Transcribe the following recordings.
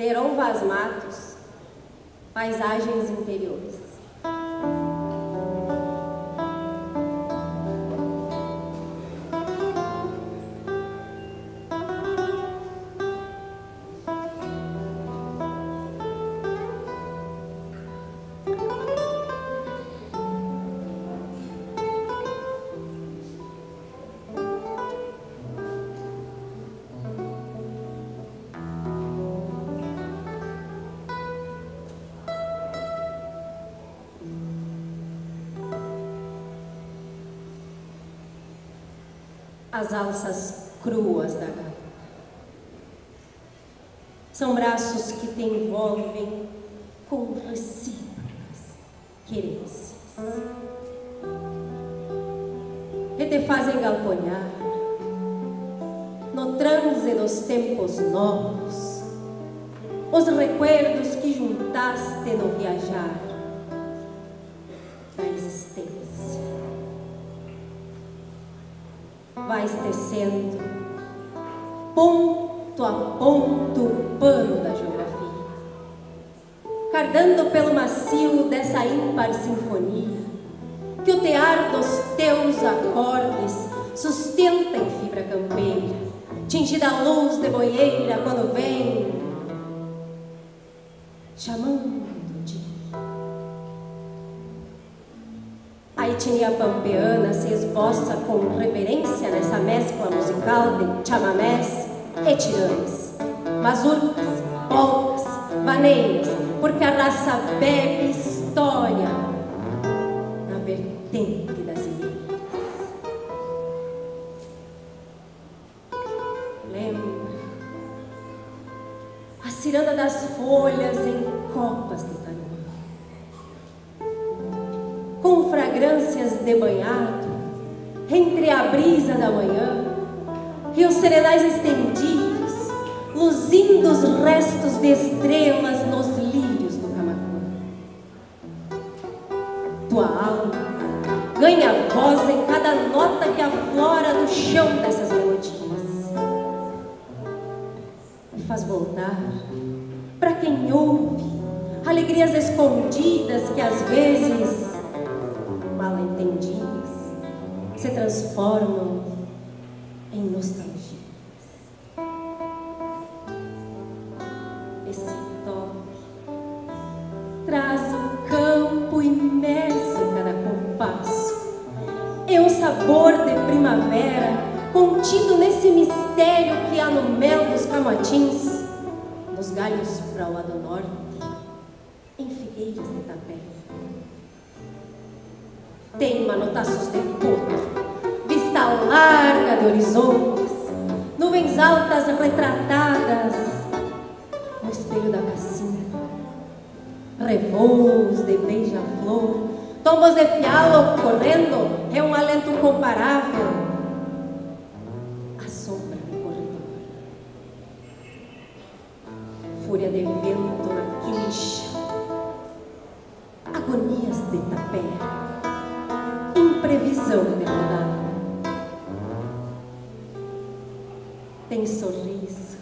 Deron Vaz Matos, Paisagens Interiores. As alças cruas da garganta. São braços que te envolvem com recíprocas querências. Que te fazem galponhar no transe dos tempos novos, os recuerdos que juntaste no viajar vais tecendo, ponto a ponto, o pano da geografia, cardando pelo macio dessa ímpar sinfonia, que o tear dos teus acordes sustenta em fibra campeira, tingida a luz de boieira quando vem, chamando etnia pampeana se esboça com reverência nessa mescla musical de chamamés e tiranes, mazurcas, polcas, vaneiras, porque a raça bebe história na vertente das ilhas. Lembra a ciranda das folhas em copas de com fragrâncias de banhado, entre a brisa da manhã, e os serenais estendidos, luzindo os restos de estrelas nos lírios do Camacuã. Tua alma ganha voz em cada nota que aflora no chão dessas melodias. E faz voltar para quem ouve alegrias escondidas que às vezes se transformam em nostalgias. Esse toque traz o campo imerso em cada compasso. É o sabor de primavera contido nesse mistério que há no mel dos camatins, nos galhos para o lado norte, em figueiras de tapé tem manotaços de potro, vista larga de horizontes, nuvens altas retratadas no espelho da bacia, revoos de beija-flor, tombos de fialo correndo, é um alento comparável à sombra do corredor, fúria de vento na quincha, Tem sorriso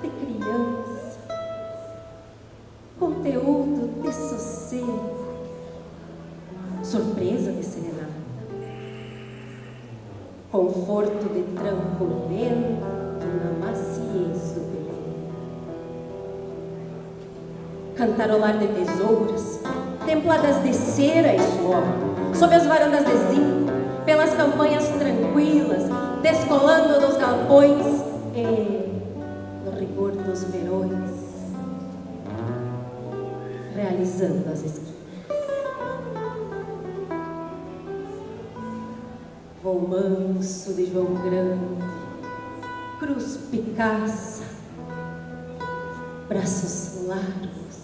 de criança, conteúdo de sossego, surpresa de serenata, conforto de lento na maciez do belém. Cantarolar de tesouras, templadas de cera e suor, sob as varandas de zinco, pelas campanhas tranquilas, descolando nos galpões e no rigor dos verões, realizando as esquinas. Voo manso de João Grande, cruz picaça, braços largos,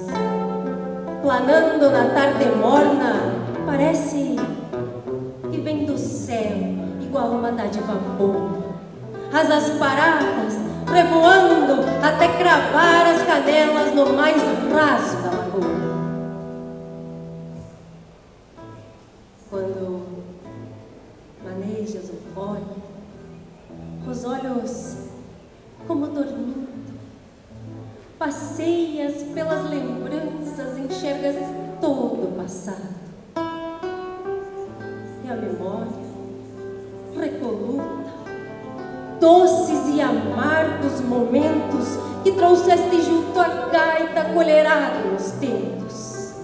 planando na tarde morna parece uma dádiva boa. Asas paradas, revoando até cravar as canelas no mais raso da lagoa. Quando manejas o fole, os olhos como dormindo, Passeias pelas lembranças, enxergas todo o passado. E a memória recoluta doces e amargos momentos que trouxeste junto à gaita colherado nos dedos.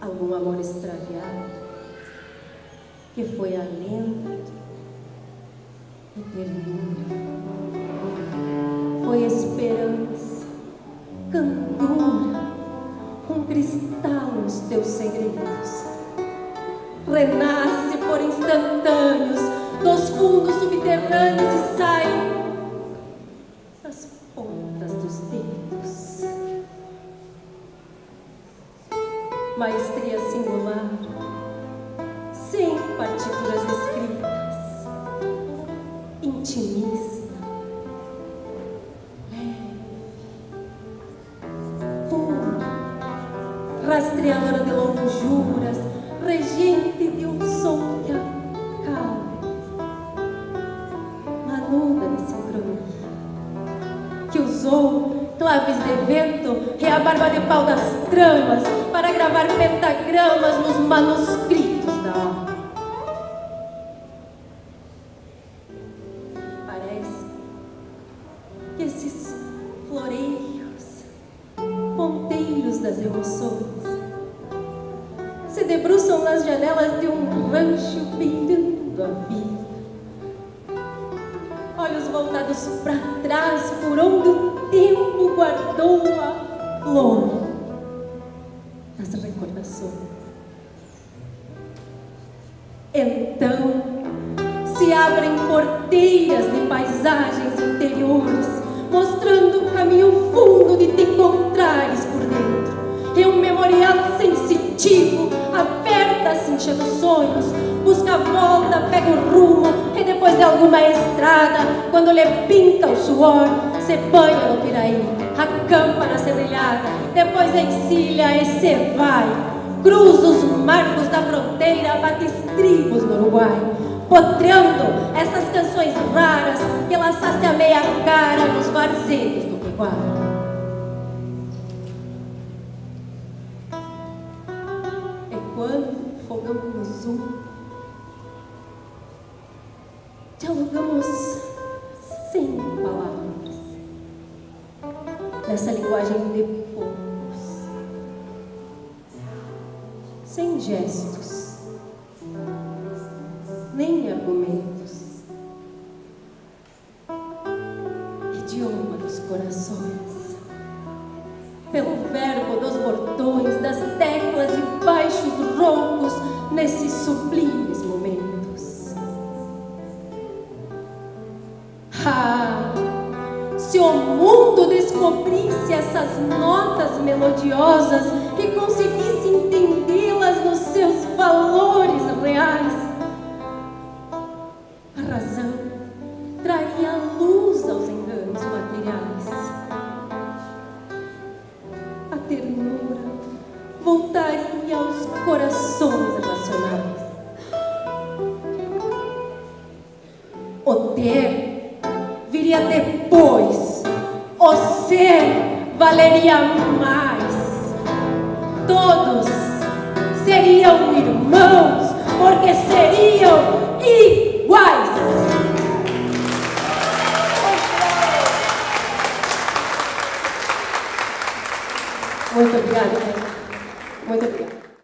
Algum amor extraviado que foi alento e ternura. Foi esperança, candura, um cristal nos teus segredos. Renasce por instantâneos dos fundos subterrâneos e sai das pontas dos dedos. Maestria singular, sem partituras escritas, intimista, rastreadora de lonjuras, regente um som que acalma, manuda de sincronia, que usou claves de vento e a barba de pau das tramas para gravar pentagramas nos manuscritos da alma. Parece que esses floreios, ponteiros das emoções, se debruçam nas janelas de um rancho beirando a vida. Olhos voltados para trás, por onde o tempo guardou a flor das recordações. Então se abrem porteiras de paisagens interiores, mostrando o caminho fundo de te encontrares por dentro. E um memorial sensitivo dos sonhos, busca a volta, pega o rumo, e depois de alguma estrada, quando lhe pinta o suor, se banha no piraí, acampa na serrilhada, depois encilha e se vai. Cruza os marcos da fronteira, bate estribos no Uruguai, potreando essas canções raras que laçaste a meia cara nos varzedos do Peguara. Dialogamos sem palavras, nessa linguagem de poucos, sem gestos, nem argumentos, idioma dos corações, pelo verbo dos bordões, das teclas e baixos roncos nesses sublimes mundo descobrisse essas notas melodiosas e conseguisse entendê-las nos seus valores reais, a razão traria luz aos enganos materiais. A ternura voltaria aos corações racionais. Valeria mais. Todos seriam irmãos, porque seriam iguais. Muito obrigada.